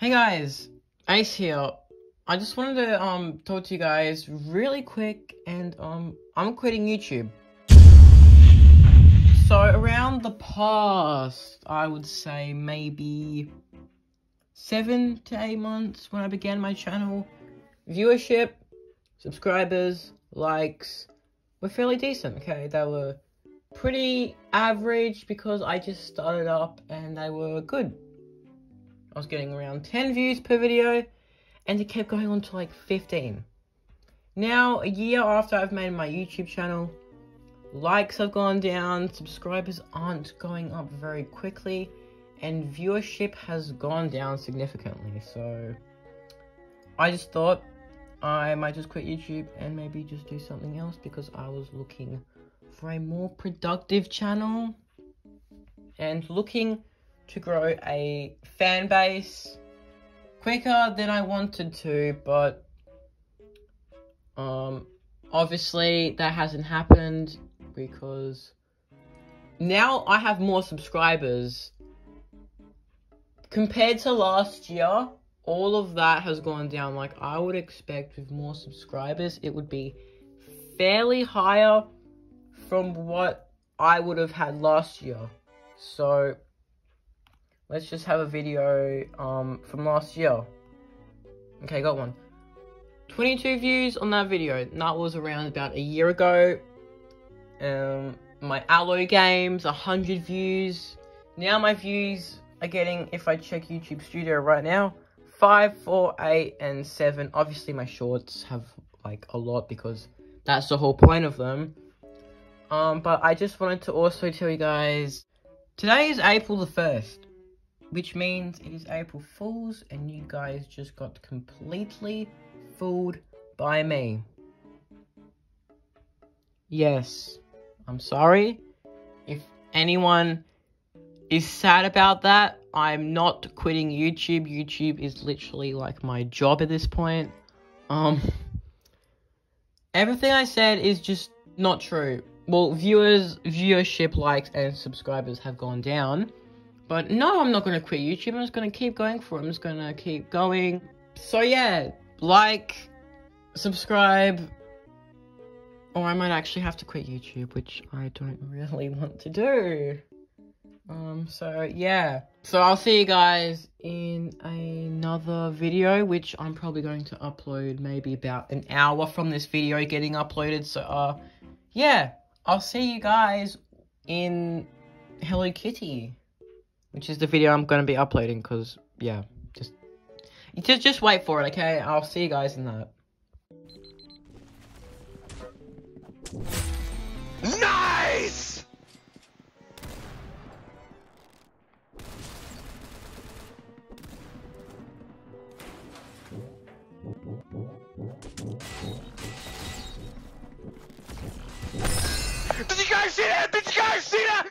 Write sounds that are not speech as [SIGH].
Hey guys, Ace here. I just wanted to um talk to you guys really quick and um I'm quitting YouTube. So around the past, I would say maybe seven to eight months when I began my channel, viewership, subscribers, likes were fairly decent, okay? They were pretty average because I just started up and they were good. I was getting around 10 views per video and it kept going on to like 15. Now, a year after I've made my YouTube channel, likes have gone down, subscribers aren't going up very quickly, and viewership has gone down significantly. So, I just thought I might just quit YouTube and maybe just do something else because I was looking for a more productive channel and looking to grow a fan base quicker than I wanted to, but um, obviously that hasn't happened because now I have more subscribers compared to last year. All of that has gone down. Like I would expect with more subscribers, it would be fairly higher from what I would have had last year. So let's just have a video um, from last year. Okay, got one. 22 views on that video. That was around about a year ago. Um, my Allo games, 100 views. Now my views are getting, if I check YouTube Studio right now, 5, 4, 8, and 7. Obviously my shorts have like a lot because that's the whole point of them. Um, but I just wanted to also tell you guys, today is April the 1st which means it is April Fool's and you guys just got completely fooled by me. Yes, I'm sorry. If anyone is sad about that, I'm not quitting YouTube. YouTube is literally like my job at this point. Um, everything I said is just not true. Well, viewers, viewership, likes, and subscribers have gone down. But no, I'm not going to quit YouTube. I'm just going to keep going for it. I'm just going to keep going. So yeah, like, subscribe, or I might actually have to quit YouTube, which I don't [LAUGHS] really want to do. Um, so yeah. So I'll see you guys in another video, which I'm probably going to upload maybe about an hour from this video getting uploaded. So, uh, yeah. I'll see you guys in Hello Kitty which is the video I'm going to be uploading because, yeah, just, just, just wait for it, okay? I'll see you guys in that. Nice! Did you guys see that? Did you guys see that?